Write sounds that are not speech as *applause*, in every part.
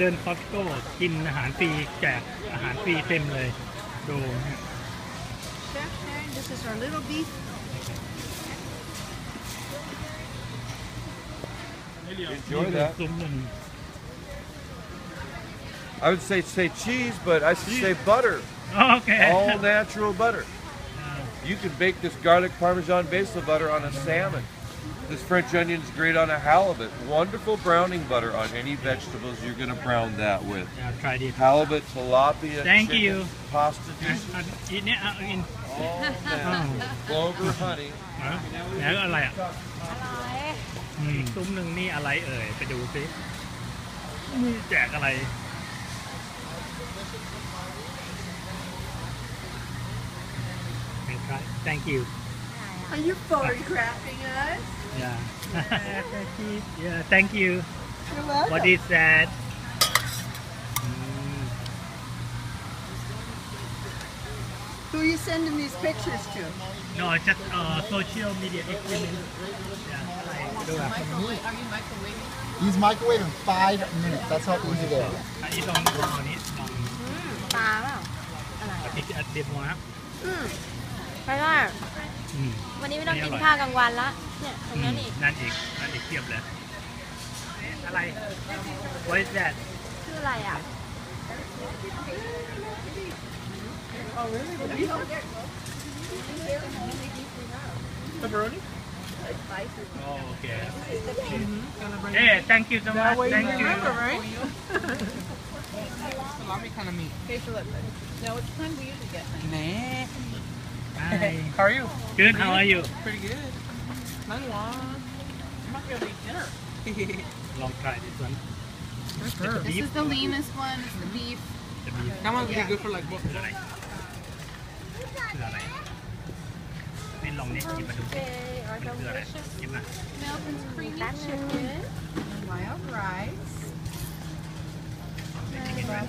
เดินคอสโก้กินอาหารฟรีแจกอาหารฟรีเต็มเลยดูนะ Chef Tang, this is our little beef. Enjoy that. ซุ้มหนึ่ง I would say say cheese, but I should say butter. โอเค *laughs* All natural butter. *laughs* You can bake this garlic parmesan basil butter on a salmon. This French onion is great on a halibut. Wonderful browning butter on any vegetables you're going to brown that with. Yeah, try this. Halibut, tilapia, Thank chicken, you. pasta อ่ะ dish, อ่ะอีเนี่ยอ่ะอิน all that. Clover honey. อ่ะแล้วอะไรอ่ะอืมซุ้มหนึ่งนี่อะไรเอ่ย ไปดูซินี่แจกอะไร Thank you Are you photographing us? yeah *laughs* yeah thank you You're welcome. what is that อืม Who are you sending these pictures to? no just uh social media experiment yeah อะไรดูอ่ะ He's microwaving five minutes. That's how easy they are. อันนี้ลองลองอันนี้ลอง ปลาเปล่า อาทิตย์อัดเดโมนะ อืมไปได้ อืม วั นนี้ไม่ต้องอันนี้กินอร่อยข้าวกลางวันละเนี่ยตรงนั้นอีกนั่นอีกนั่นอีกเทียบเลย อะไร What is that ชื่ออะไรอะ pepperoni oh okay hey thank you so much thank you right? Salami kind of meat. No, it's fun we usually get. Nah. Hi How are you? good how are you Pretty good. Not long. You might be able to eat dinner. ลอง try this one Sure. beef This is the leanest one. It's the beef. the beef That one would be good for like what? คืออะไรคืออะไรนี่ลองนี่หยิบมาดูสิมันคืออะไรหยิบมา Melton's creamy That's chicken. Wild rice.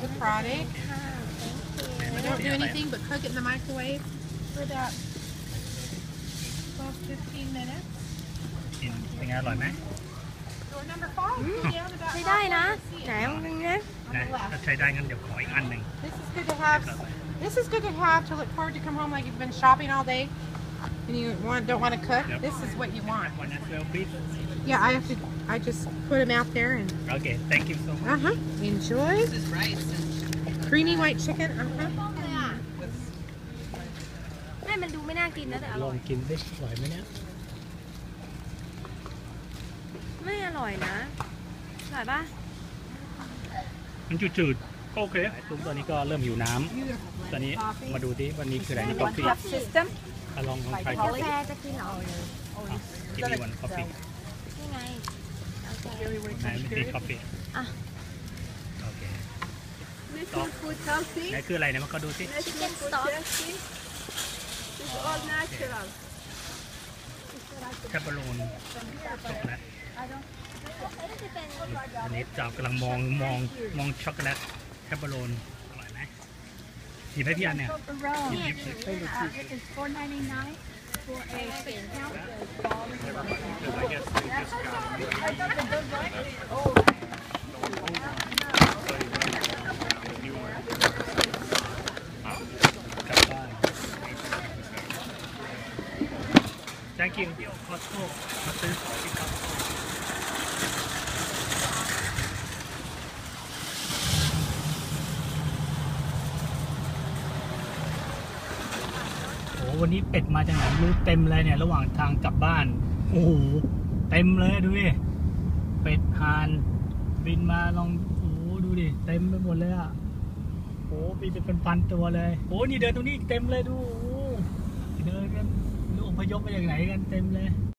The product. We don't do anything but cook it in the microwave for about 12, 15 minutes. กินเป็นไงอร่อยไหม Door number five. Down about ใช้ได้นะ ไหนมึงนะ นะถ้าใช้ได้งั้นเดี๋ยวขออีกอันหนึ่ง This is good to have. This is good to have to look forward to come home like you've been shopping all day and you want don't want to cook. Yep. This is what you want. one as well please Yeah, I have to. I just put them out there and okay thank you so much uh huh. Enjoy. This is rice and Creamy white chicken. Uh huh. ไม่มันดูไม่น่ากินนะแต่อลร่อองย กินดิอร่อยไหมเนี่ย ไม่อร่อยนะ อร่อยปะมันจืดๆโอเคตุ้มตอนนี้ก็เริ่มหิวน้ำตอนนี้มาดูที่วันนี้คืออะไรนี่กาแฟ system. ลองลองใช้กาแฟจะกินเหรอกินดีวันกาแฟนี่ไงโอเค ไหนไม่ตีกาแฟอะ โอเค Make your food healthy. ไหนคืออะไรเนี่ยมันก็ดูสิ Make Chicken your food stock. healthy. It's all natural. แคปเปอโรนช็อกโกแลตอันนี้จับกำลังมองมองมองช็อกโกแลตแคปเปอโรนอร่อยไหมหยิบให้พี่อันเนี่ยหยิบหยิบหยิบ It's four ninety nine for a count. I guess they just got it. กลับบ้าน Thank you คอสโก้มาซื้อของที่คอสโก้โอ้วันนี้เป็ดมาจากไหนรู้เต็มเลยเนี่ยระหว่างทางกลับบ้าน โอ้โหเต็มเลยดูดิเป็ดหานบินมาลองโอ้ดูดิเต็มไปหมดเลยอะโอ้มีเป็นพันๆตัวเลยโอ้นี่เดินตรงนี้เต็มเลยดูโอ้ พยพมาจากไหนกันเต็มเลย